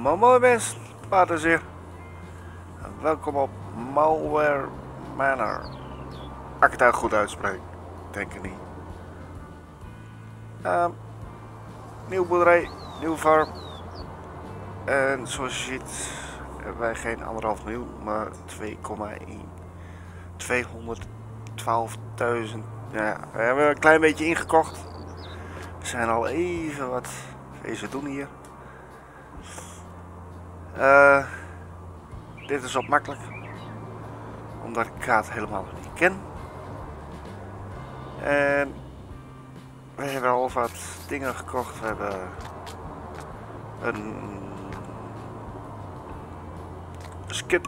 Mooi mensen, Paters hier. Welkom op Malware Manor. Als ik het daar goed uitspreek, denk ik niet. Ehm nieuwe boerderij, nieuwe farm. En zoals je ziet hebben wij geen anderhalf miljoen, maar 2,1. 212.000. Ja, we hebben een klein beetje ingekocht. We zijn al even wat deze doen hier. Eh, dit is wat makkelijk. Omdat ik kaart helemaal niet ken. En we hebben al wat dingen gekocht. We hebben een skip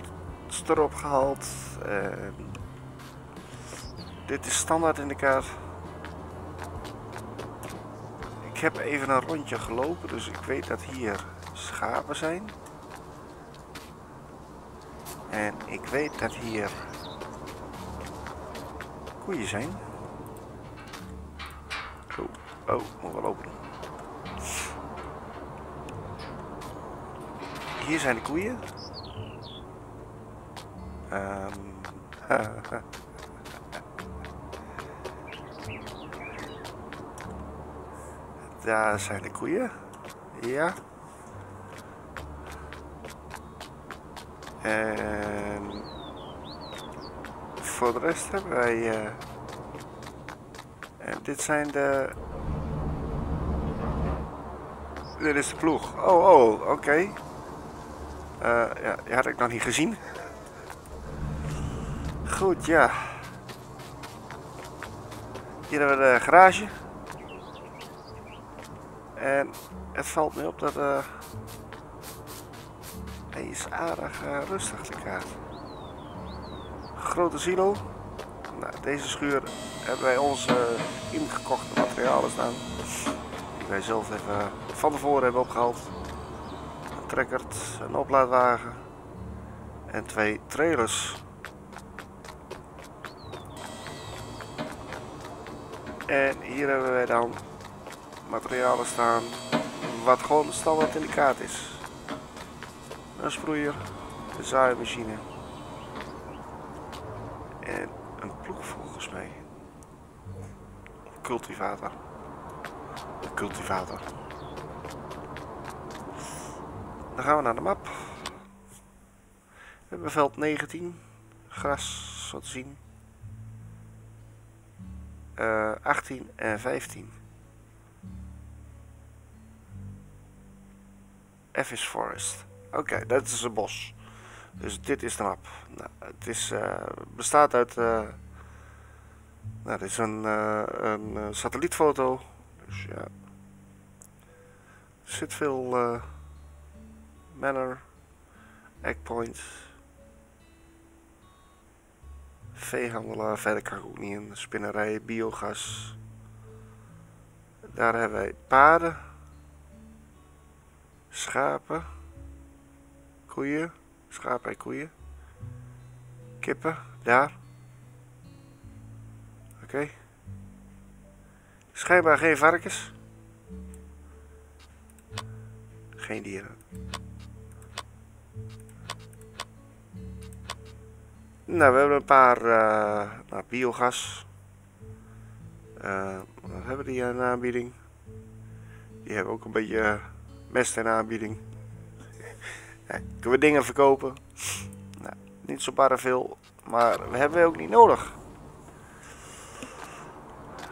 erop gehaald. Dit is standaard in de kaart. Ik heb even een rondje gelopen, dus ik weet dat hier schapen zijn. En ik weet dat hier koeien zijn. Oh, oh, moet wel openen. Hier zijn de koeien. Um, Daar zijn de koeien. Ja. En voor de rest hebben wij... En dit zijn de... Dit is de ploeg. Oh, oh, oké. Uh, ja, die had ik nog niet gezien. Goed, ja. Hier hebben we de garage. En het valt me op dat hij is aardig uh, rustig de kaart. Grote silo. Nou, deze schuur hebben wij onze ingekochte materialen staan. Die wij zelf even van tevoren hebben opgehaald. Een trekkert, een oplaadwagen en twee trailers. En hier hebben wij dan materialen staan wat gewoon standaard in de kaart is. Een sproeier, een zaaimachine en een ploeg volgens mij. Een cultivator. Een cultivator. Dan gaan we naar de map. We hebben veld 19. Gras, zo te zien. Uh, 18 en 15. F is forest. Oké, dat is een bos. Dus dit is de map. Nou, het is, uh, bestaat uit... Uh, nou, dit is een, uh, een satellietfoto. Dus ja. Er zit veel manor, eggpoints, veehandelaar, verder kan niet in, spinnerij, biogas. Daar hebben wij paarden schapen, koeien, schapen en koeien, kippen, daar. Oké. Schijnbaar geen varkens. Geen dieren. Nou, we hebben een paar uh, nou, biogas. Uh, wat hebben die in aanbieding? Die hebben ook een beetje Best een aanbieding. Kunnen we dingen verkopen? Nou, niet zo barre veel, maar we hebben we ook niet nodig.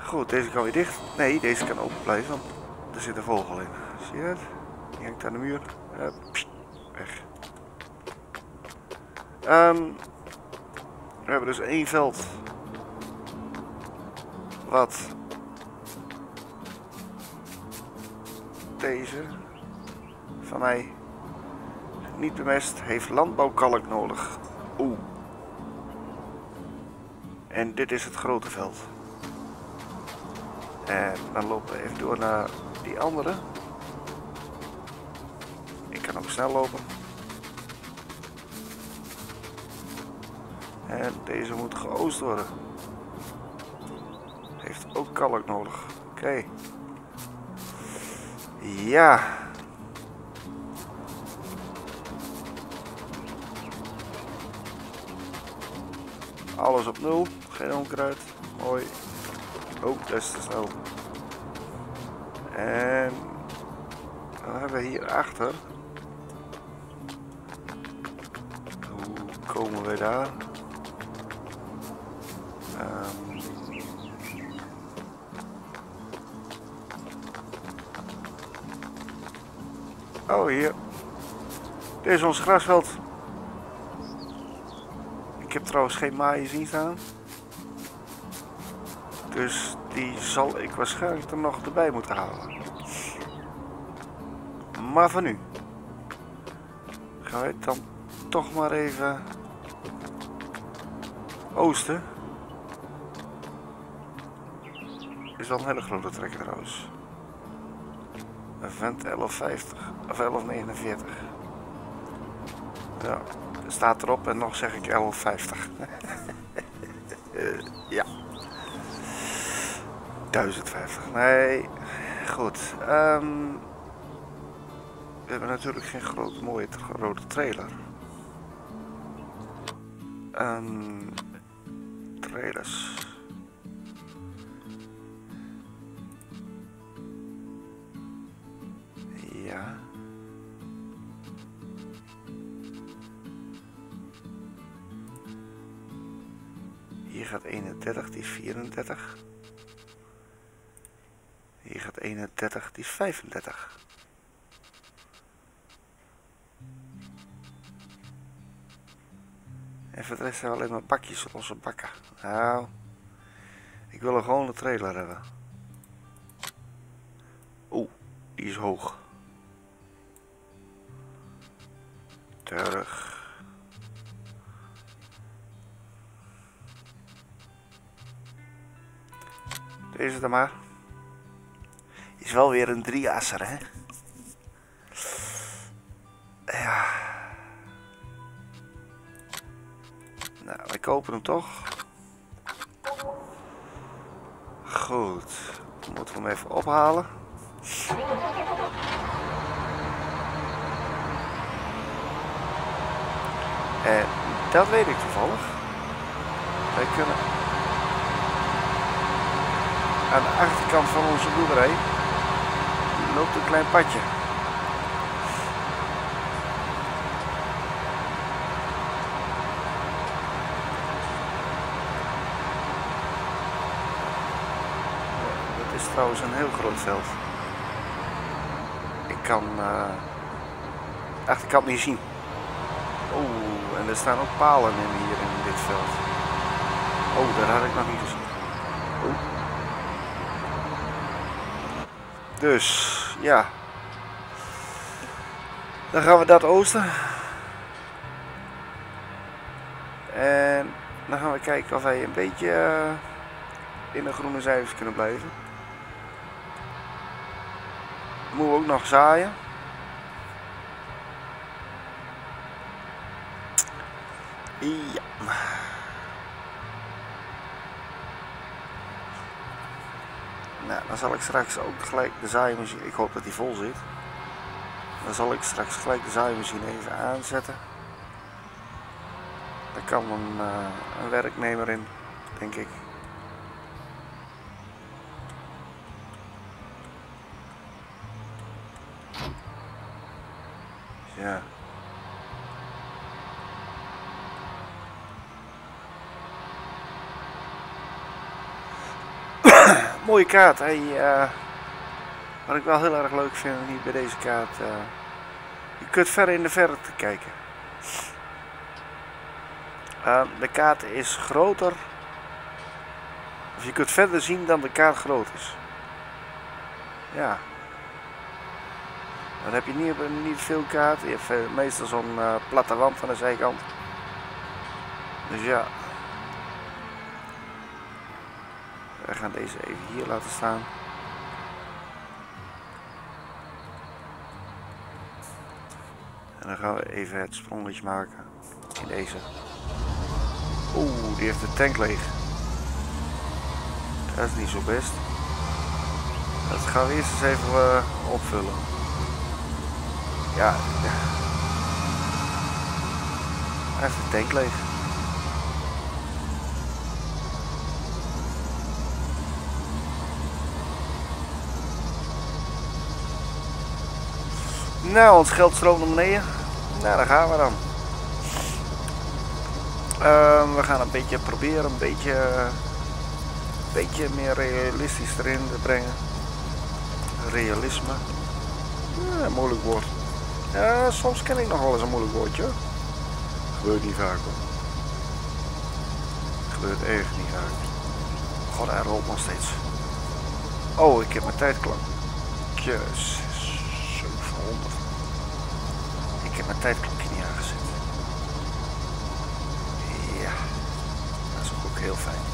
Goed, deze kan weer dicht. Nee, deze kan open blijven, er zit een vogel in. Zie je dat? Die hangt aan de muur. Weg. Um, we hebben dus één veld. Wat deze van mij. Niet bemest, heeft landbouwkalk nodig. Oeh. En dit is het grote veld. En dan lopen we even door naar die andere. Ik kan ook snel lopen. En deze moet geoost worden. Heeft ook kalk nodig. Oké. Ja. Alles op nul. Geen onkruid. Mooi. Oh, dat is te. En wat hebben we hier achter? Hoe komen we daar? Um, oh, hier. Dit is ons grasveld. Ik heb trouwens geen maaien zien staan. Dus die zal ik waarschijnlijk er nog erbij moeten halen. Maar van nu gaan wij dan toch maar even oosten. Is wel een hele grote trekker trouwens. Een vent 1150 of 1149. Ja, staat erop en nog zeg ik 1150. uh, ja. 1050. Nee, goed. Um, we hebben natuurlijk geen grote mooie rode trailer. Um, trailers. Gaat 31, die is 34. Hier gaat 31, die is 35. En voor de rest zijn alleen maar bakjes, losse bakken. Nou, ik wil een gewone trailer hebben. Oeh, die is hoog. Terug. Deze dan maar. Is wel weer een drieasser, hè? Ja. Nou, wij kopen hem toch. Goed. Dan moeten we hem even ophalen. En dat weet ik toevallig. Wij kunnen aan de achterkant van onze boerderij loopt een klein padje. Dat is trouwens een heel groot veld. Ik kan uh, de achterkant niet zien. Oh, en er staan ook palen in hier in dit veld. Oh, daar had ik nog niet gezien. Dus, ja. Dan gaan we dat oosten. En dan gaan we kijken of wij een beetje uh, in de groene cijfers kunnen blijven. Moeten we ook nog zaaien. Zal ik straks ook gelijk de zaaimachine, ik hoop dat die vol zit. Dan zal ik straks gelijk de zaaimachine even aanzetten. Daar kan een, uh, een werknemer in, denk ik. Ja. Kaart. Uh, wat ik wel heel erg leuk vind hier bij deze kaart. Uh, je kunt ver in de verte kijken. Uh, de kaart is groter. Of je kunt verder zien dan de kaart groot is. Ja. Dan heb je niet, niet veel kaart. Je hebt meestal zo'n platte wand aan de zijkant. Dus ja. We gaan deze even hier laten staan. En dan gaan we even het sprongetje maken in deze. Oeh, die heeft de tank leeg. Dat is niet zo best. Dat gaan we eerst eens even uh, opvullen. Ja, hij heeft de tank leeg. Nou, ons geld stroomt naar beneden. Nou, daar gaan we dan. Ehm, we gaan een beetje proberen een beetje, een beetje meer realistisch erin te brengen. Realisme. Ja, moeilijk woord. Ja, soms ken ik nog wel eens een moeilijk woordje. Gebeurt niet vaak hoor. Gebeurt echt niet vaak. God, hij rolt nog steeds. Oh, ik heb mijn tijdklok. Jezus, 700. Ik heb mijn tijdklokje niet aangezet. Ja, dat is ook heel fijn.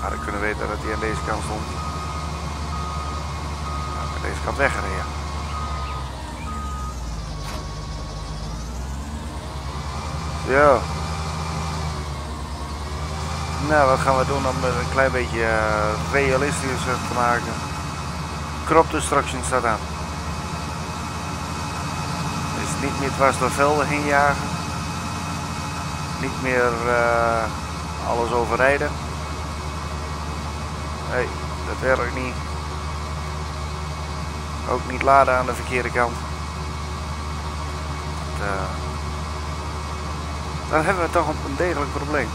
Had ik kunnen weten dat hij aan deze kant stond. Aan deze kant weggereden. Zo. Nou, wat gaan we doen om het een klein beetje uh, realistischer te maken? Crop destruction staat aan. Dus niet meer dwars door velden heen jagen. Niet meer uh, alles overrijden. Nee, dat werkt niet. Ook niet laden aan de verkeerde kant. Uh, dan hebben we toch een degelijk probleem.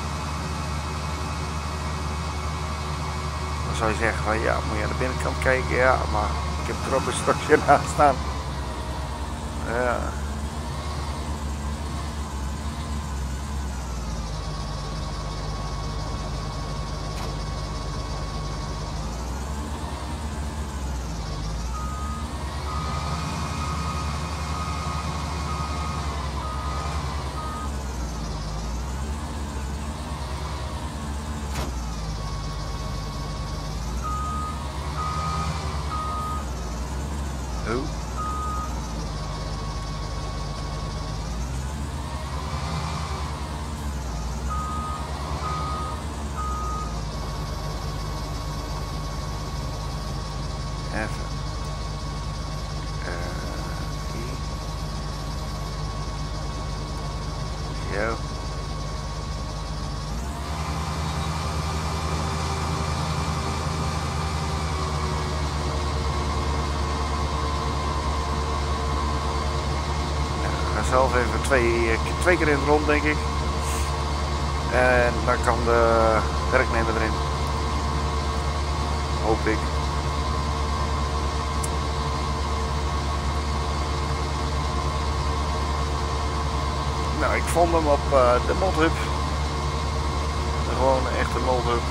Dan zou je zeggen van ja, moet je aan de binnenkant kijken? Ja, maar ik heb er op een stokje naast staan. Ja. Even. Uh, hier. Zo. Ik ga zelf even twee, twee keer in het rond denk ik. En dan kan de werknemer erin. Hoop ik. Nou, ik vond hem op uh, de modhub. Gewoon een echte modhub.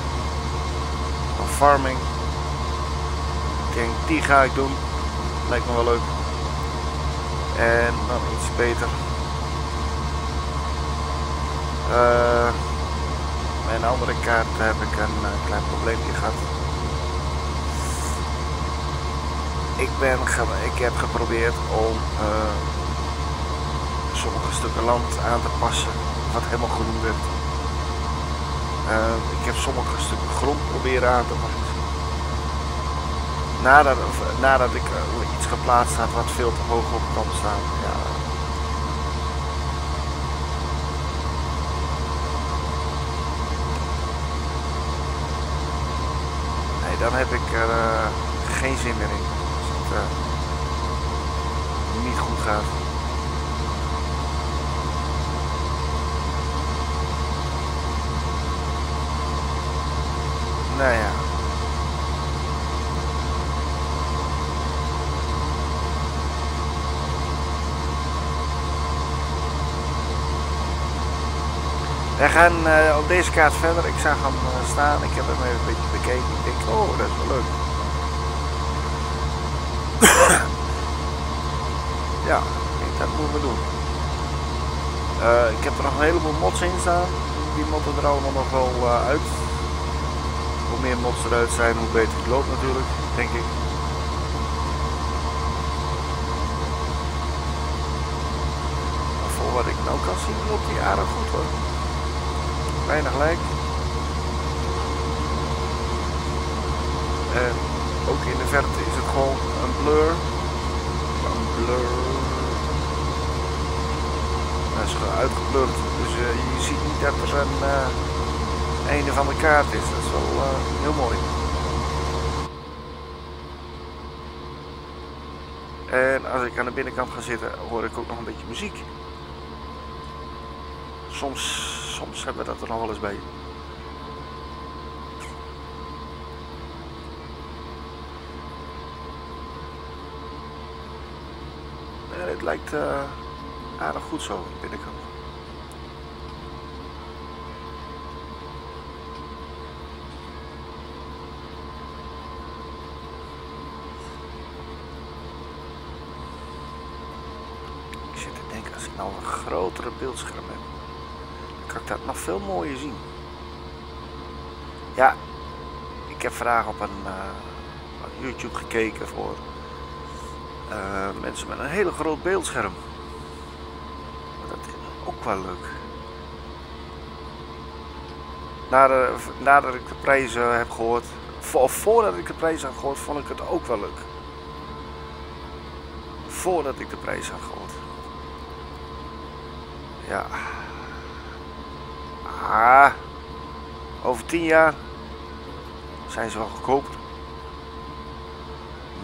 Van farming. Ik denk, die ga ik doen. Lijkt me wel leuk. En dan iets beter. Uh, mijn andere kaart heb ik een uh, klein probleempje gehad. Ik, ben ik heb geprobeerd om uh, sommige stukken land aan te passen wat helemaal groen werd. Ik heb sommige stukken grond proberen aan te passen. Nadat, of, nadat ik uh, iets geplaatst had wat veel te hoog op kan staan. Ja. Nee, dan heb ik er uh, geen zin meer in. Als het niet goed gaat. Nou ja. We gaan uh, op deze kaart verder. Ik zag hem uh, staan. Ik heb hem even een beetje bekeken. Ik denk, oh, dat is wel leuk. ja, dat moeten we doen. Uh, ik heb er nog een heleboel mods in staan. Die motten er allemaal nog wel uit hoe meer mods eruit zijn, hoe beter het loopt natuurlijk, denk ik. Voor wat ik nou kan zien, loopt die aardig goed hoor weinig lijkt. En ook in de verte is het gewoon een blur. Een blur. Dat is uitgeblurred, dus eh, je ziet niet dat er een eh, einde van de kaart is. Dat is wel eh, heel mooi. En als ik aan de binnenkant ga zitten, hoor ik ook nog een beetje muziek. Soms soms hebben we dat er nog wel eens bij. En het lijkt uh, aardig goed zo, de binnenkant. Ik zit te denken, als ik nou een grotere beeldscherm heb, ik dat nog veel mooier zien. Ja, ik heb vandaag op een uh, YouTube gekeken voor uh, mensen met een hele groot beeldscherm. Dat is ook wel leuk. Nadat, nadat ik de prijzen heb gehoord, of voordat ik de prijzen had gehoord, vond ik het ook wel leuk. Voordat ik de prijzen had gehoord. Ja. Ah. Over tien jaar zijn ze wel.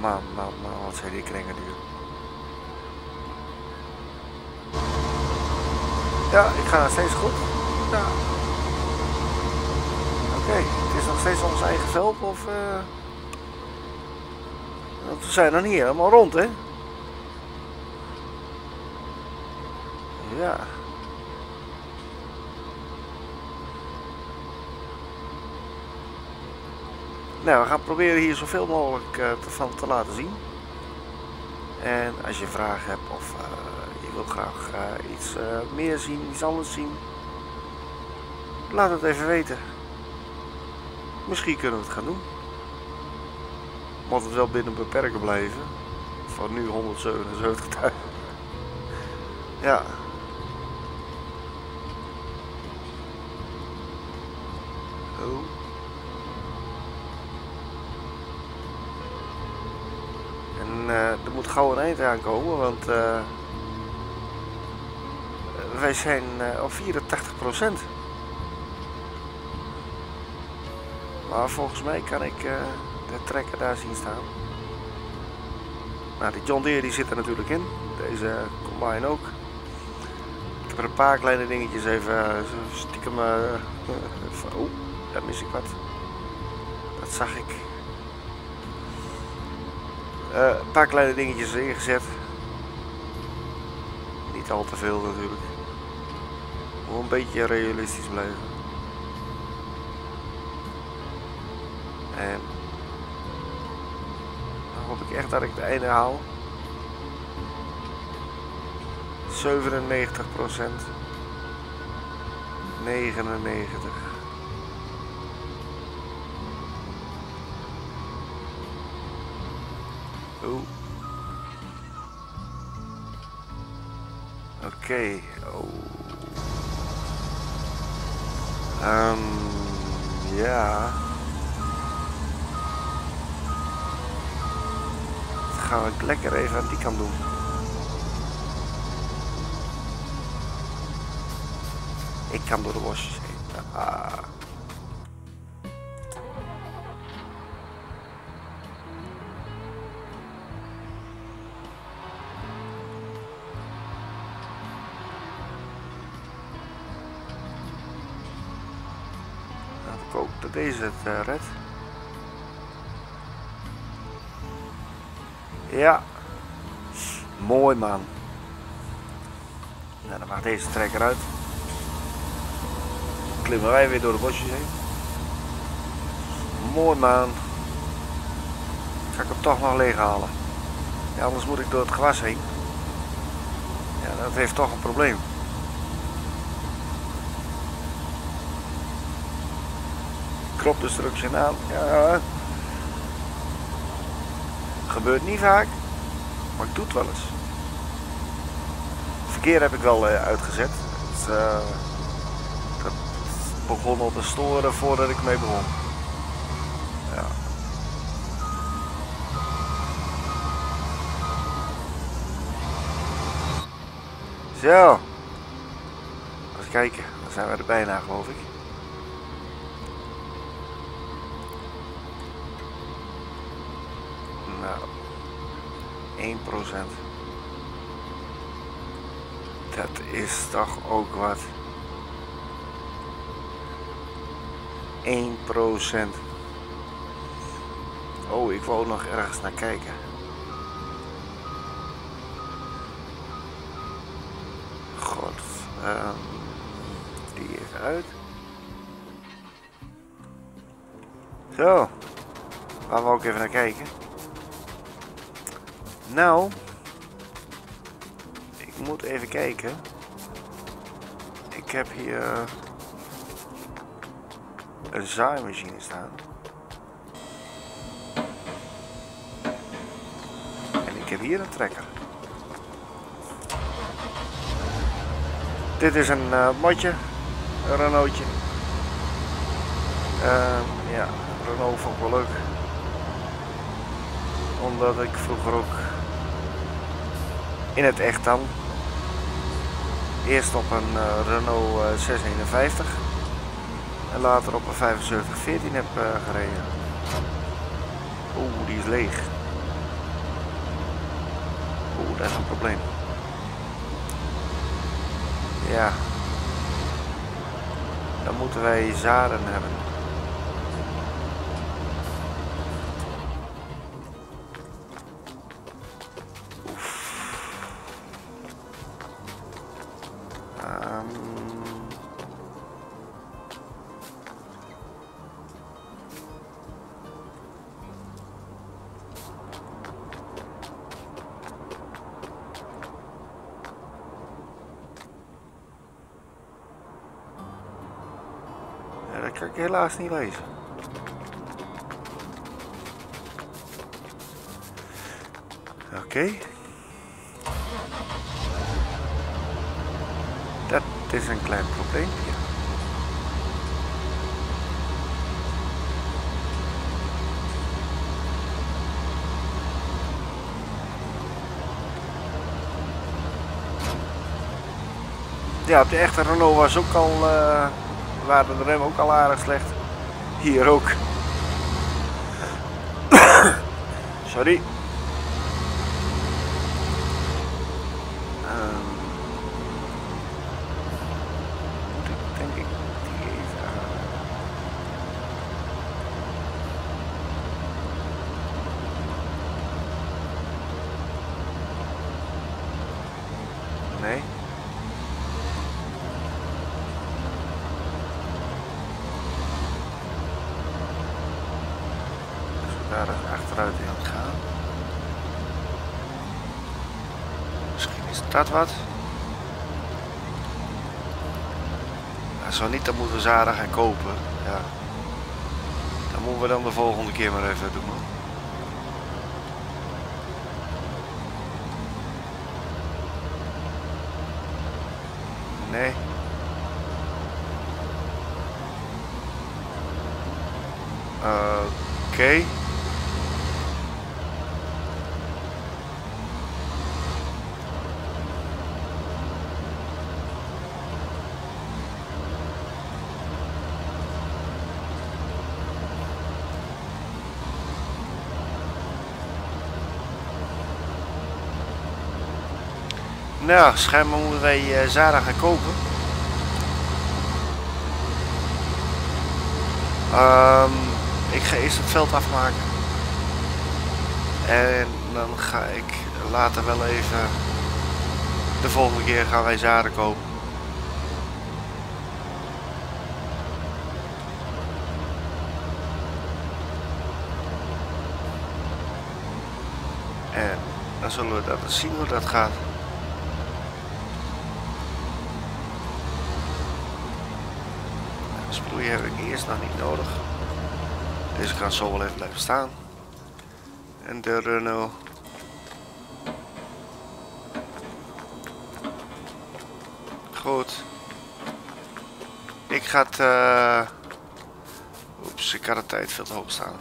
Man, man, man, wat zijn die kringen duur. Ja, ik ga nog steeds goed. Ja. Oké, het is nog steeds ons eigen veld of... Uh... We zijn nog niet helemaal rond, hè? Ja. Nou, we gaan proberen hier zoveel mogelijk te, van te laten zien. En als je vragen hebt of uh, je wilt graag uh, iets meer zien, iets anders zien, laat het even weten. Misschien kunnen we het gaan doen. Moet het wel binnen beperken blijven. Van nu 177.000. ja. Oh. uh, er moet gauw een eind aankomen, want uh, wij zijn uh, op 84 procent. Maar volgens mij kan ik de trekker daar zien staan. Nou, die John Deere die zit er natuurlijk in. Deze combine ook. Ik heb er een paar kleine dingetjes even stiekem... oh, daar mis ik wat. Dat zag ik. Uh, een paar kleine dingetjes ingezet. Niet al te veel natuurlijk. Moet een beetje realistisch blijven. En dan hoop ik echt dat ik de einde haal. 97 procent. 99. Oh. Oké. Okay. Oh. Um, ja. Dat gaan we lekker even aan die kant doen. Ik kan door de bosjes heen. Ah. Dat deze het uh, redt. Ja. Mooi man. Nou, dan mag deze trekker uit. Klimmen wij weer door de bosjes heen. Mooi man. Ga ik hem toch nog leeg halen. Ja, anders moet ik door het gewas heen. Ja, dat heeft toch een probleem. crop destruction aan. Ja. Gebeurt niet vaak, maar ik doe het wel eens. Verkeer heb ik wel eh, uitgezet. Dus, dat begon al te storen voordat ik mee begon. Ja. Zo. Even kijken, dan zijn we er bijna geloof ik. Dat is toch ook wat. 1%. Oh, ik wou nog ergens naar kijken. God, um, die is uit. Zo, waar we ook even naar kijken. Nou, ik moet even kijken. Ik heb hier een zaaimachine staan. En ik heb hier een trekker. Dit is een uh, modje, een Renaultje. Uh, ja, Renault vond ik wel leuk. Omdat ik vroeger ook in het echt dan eerst op een uh, Renault 651 en later op een 7514 heb uh, gereden. Oeh, die is leeg. Oeh, dat is een probleem. Ja. Dan moeten wij zaden hebben. Kan ik helaas niet lezen. Oké. Dat is een klein probleempje. Ja, op de echte Renault was ook al... Uh waren de remmen ook al aardig slecht. Hier ook. Sorry. Um, moet ik denk ik die even aan. Nee. daar achteruit in gaan. Misschien is dat wat. Ja, zo niet, dan moeten we zaden gaan kopen. Ja. Dat moeten we dan de volgende keer maar even doen. Nee. Oké. Okay. Nou, schijnbaar moeten wij uh, Zara gaan kopen. Um, ik ga eerst het veld afmaken. En dan ga ik later wel even... De volgende keer gaan wij zaden kopen. En dan zullen we dat zien hoe dat gaat. Sproeien heb ik eerst nog niet nodig. Deze kan zo wel even blijven staan. En de Renault. Goed. Ik ga het... Uh... Oeps, ik had de tijd veel te hoog staan.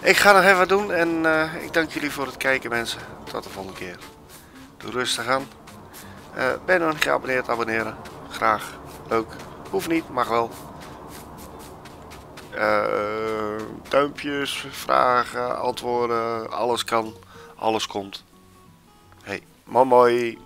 Ik ga nog even wat doen en uh, ik dank jullie voor het kijken mensen. Tot de volgende keer. Doe rustig aan. Uh, ben je nog niet geabonneerd, abonneren. Graag. Leuk. Hoeft niet, mag wel. Uh, duimpjes, vragen, antwoorden, alles kan, alles komt. Hey, mooi.